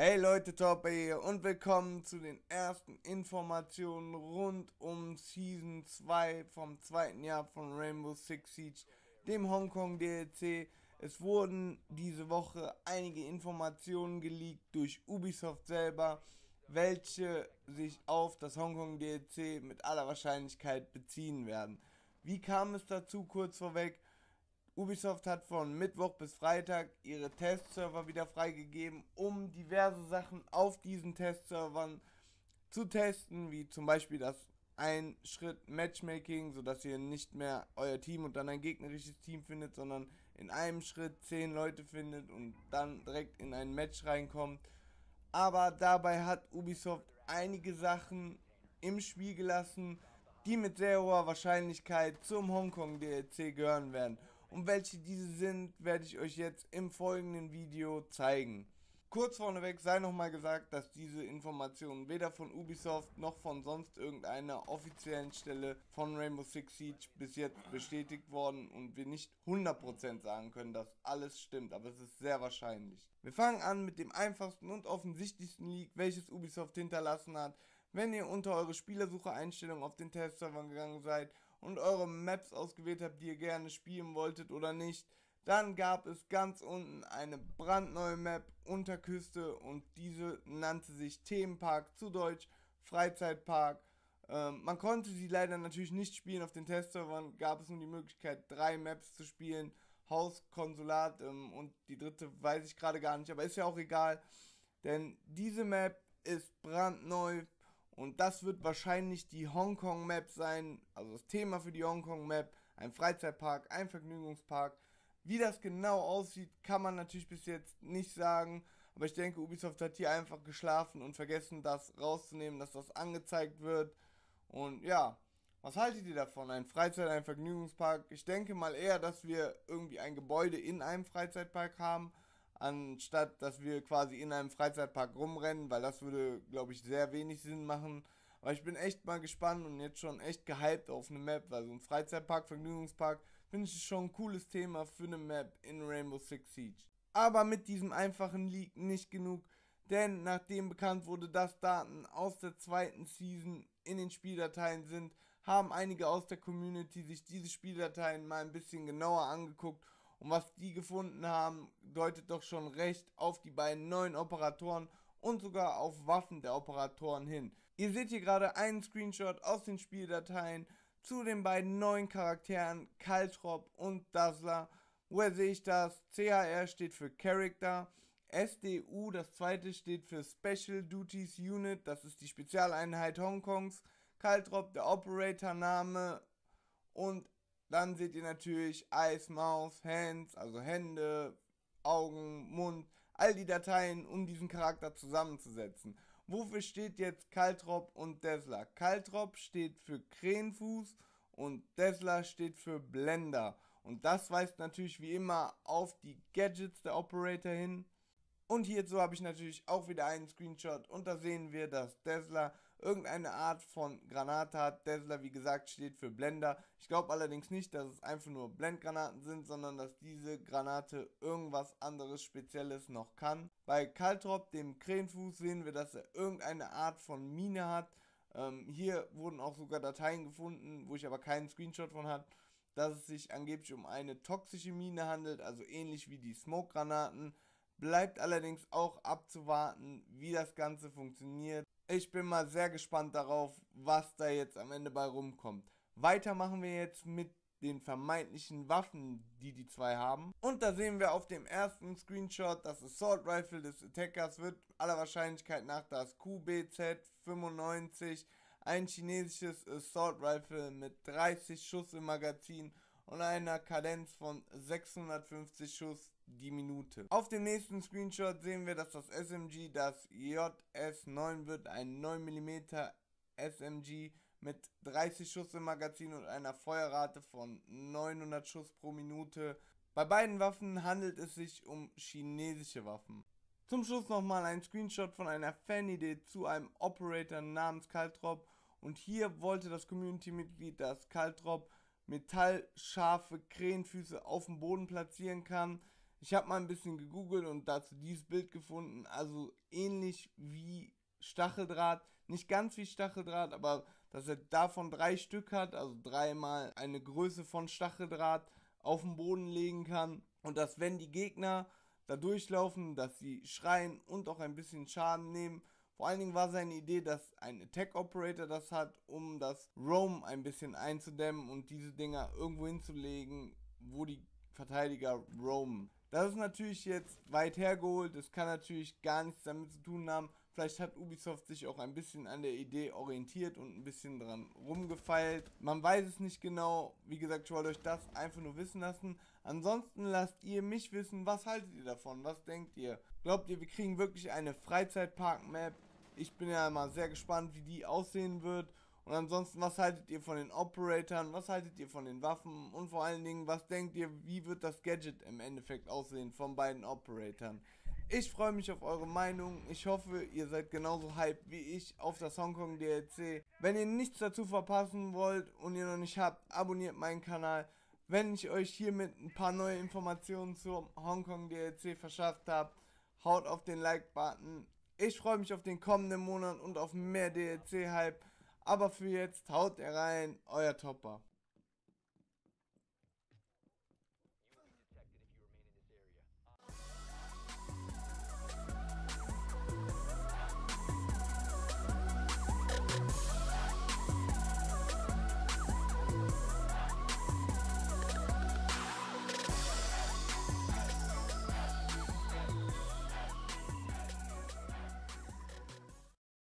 Hey Leute, Topper hier und willkommen zu den ersten Informationen rund um Season 2 vom zweiten Jahr von Rainbow Six Siege, dem Hongkong DLC. Es wurden diese Woche einige Informationen geleakt durch Ubisoft selber, welche sich auf das Hongkong DLC mit aller Wahrscheinlichkeit beziehen werden. Wie kam es dazu kurz vorweg? Ubisoft hat von Mittwoch bis Freitag ihre Testserver wieder freigegeben, um diverse Sachen auf diesen Testservern zu testen, wie zum Beispiel das ein Schritt Matchmaking, sodass ihr nicht mehr euer Team und dann ein gegnerisches Team findet, sondern in einem Schritt zehn Leute findet und dann direkt in ein Match reinkommt. Aber dabei hat Ubisoft einige Sachen im Spiel gelassen, die mit sehr hoher Wahrscheinlichkeit zum Hongkong DLC gehören werden. Und welche diese sind, werde ich euch jetzt im folgenden Video zeigen. Kurz vorneweg sei nochmal gesagt, dass diese Informationen weder von Ubisoft noch von sonst irgendeiner offiziellen Stelle von Rainbow Six Siege bis jetzt bestätigt worden und wir nicht 100% sagen können, dass alles stimmt, aber es ist sehr wahrscheinlich. Wir fangen an mit dem einfachsten und offensichtlichsten Leak, welches Ubisoft hinterlassen hat. Wenn ihr unter eure Spielersuche-Einstellungen auf den Testserver gegangen seid und eure Maps ausgewählt habt, die ihr gerne spielen wolltet oder nicht, dann gab es ganz unten eine brandneue Map Unterküste und diese nannte sich Themenpark, zu Deutsch Freizeitpark. Ähm, man konnte sie leider natürlich nicht spielen. Auf den Testservern gab es nur die Möglichkeit, drei Maps zu spielen. Haus, Konsulat ähm, und die dritte weiß ich gerade gar nicht, aber ist ja auch egal. Denn diese Map ist brandneu, und das wird wahrscheinlich die Hongkong Map sein, also das Thema für die Hongkong Map, ein Freizeitpark, ein Vergnügungspark. Wie das genau aussieht, kann man natürlich bis jetzt nicht sagen, aber ich denke, Ubisoft hat hier einfach geschlafen und vergessen, das rauszunehmen, dass das angezeigt wird. Und ja, was haltet ihr davon? Ein Freizeit-, ein Vergnügungspark? Ich denke mal eher, dass wir irgendwie ein Gebäude in einem Freizeitpark haben anstatt dass wir quasi in einem Freizeitpark rumrennen, weil das würde, glaube ich, sehr wenig Sinn machen. Aber ich bin echt mal gespannt und jetzt schon echt gehypt auf eine Map, weil so ein Freizeitpark, Vergnügungspark, finde ich schon ein cooles Thema für eine Map in Rainbow Six Siege. Aber mit diesem einfachen Leak nicht genug, denn nachdem bekannt wurde, dass Daten aus der zweiten Season in den Spieldateien sind, haben einige aus der Community sich diese Spieldateien mal ein bisschen genauer angeguckt und was die gefunden haben, deutet doch schon recht auf die beiden neuen Operatoren und sogar auf Waffen der Operatoren hin. Ihr seht hier gerade einen Screenshot aus den Spieldateien zu den beiden neuen Charakteren Kaltrop und Dazzler. Woher sehe ich das? CHR steht für Character. SDU, das zweite steht für Special Duties Unit, das ist die Spezialeinheit Hongkongs. Kaltrop, der Operator-Name und dann seht ihr natürlich Eyes, Mouth, Hands, also Hände, Augen, Mund, all die Dateien, um diesen Charakter zusammenzusetzen. Wofür steht jetzt Kaltrop und Desla? Kaltrop steht für Krähenfuß und Desla steht für Blender. Und das weist natürlich wie immer auf die Gadgets der Operator hin. Und hierzu habe ich natürlich auch wieder einen Screenshot und da sehen wir, dass Tesla irgendeine Art von Granate hat. Tesla, wie gesagt, steht für Blender. Ich glaube allerdings nicht, dass es einfach nur Blendgranaten sind, sondern dass diese Granate irgendwas anderes Spezielles noch kann. Bei Kaltrop, dem Krähenfuß, sehen wir, dass er irgendeine Art von Mine hat. Ähm, hier wurden auch sogar Dateien gefunden, wo ich aber keinen Screenshot von habe, dass es sich angeblich um eine toxische Mine handelt, also ähnlich wie die Smoke-Granaten. Bleibt allerdings auch abzuwarten, wie das Ganze funktioniert. Ich bin mal sehr gespannt darauf, was da jetzt am Ende bei rumkommt. Weiter machen wir jetzt mit den vermeintlichen Waffen, die die zwei haben. Und da sehen wir auf dem ersten Screenshot, das Assault Rifle des Attackers wird aller Wahrscheinlichkeit nach das QBZ-95, ein chinesisches Assault Rifle mit 30 Schuss im Magazin und einer Kadenz von 650 Schuss die Minute. Auf dem nächsten Screenshot sehen wir, dass das SMG das JS9 wird, ein 9mm SMG mit 30 Schuss im Magazin und einer Feuerrate von 900 Schuss pro Minute. Bei beiden Waffen handelt es sich um chinesische Waffen. Zum Schluss nochmal ein Screenshot von einer Fanidee zu einem Operator namens Kaltrop und hier wollte das Community-Mitglied, dass Kaltrop metallscharfe Krähenfüße auf dem Boden platzieren kann. Ich habe mal ein bisschen gegoogelt und dazu dieses Bild gefunden. Also ähnlich wie Stacheldraht. Nicht ganz wie Stacheldraht, aber dass er davon drei Stück hat, also dreimal eine Größe von Stacheldraht auf den Boden legen kann. Und dass wenn die Gegner da durchlaufen, dass sie schreien und auch ein bisschen Schaden nehmen. Vor allen Dingen war seine Idee, dass ein Attack Operator das hat, um das Roam ein bisschen einzudämmen und diese Dinger irgendwo hinzulegen, wo die Verteidiger roamen. Das ist natürlich jetzt weit hergeholt, das kann natürlich gar nichts damit zu tun haben. Vielleicht hat Ubisoft sich auch ein bisschen an der Idee orientiert und ein bisschen dran rumgefeilt. Man weiß es nicht genau. Wie gesagt, ich wollte euch das einfach nur wissen lassen. Ansonsten lasst ihr mich wissen, was haltet ihr davon? Was denkt ihr? Glaubt ihr, wir kriegen wirklich eine Freizeitpark-Map? Ich bin ja mal sehr gespannt, wie die aussehen wird. Und ansonsten, was haltet ihr von den Operatoren? Was haltet ihr von den Waffen? Und vor allen Dingen, was denkt ihr, wie wird das Gadget im Endeffekt aussehen von beiden Operatoren? Ich freue mich auf eure Meinung. Ich hoffe, ihr seid genauso hyped wie ich auf das Hongkong DLC. Wenn ihr nichts dazu verpassen wollt und ihr noch nicht habt, abonniert meinen Kanal. Wenn ich euch hiermit ein paar neue Informationen zum Hongkong DLC verschafft habe, haut auf den Like-Button. Ich freue mich auf den kommenden Monat und auf mehr DLC-Hype. Aber für jetzt haut er rein, euer Topper.